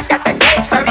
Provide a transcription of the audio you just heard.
I got the gangster.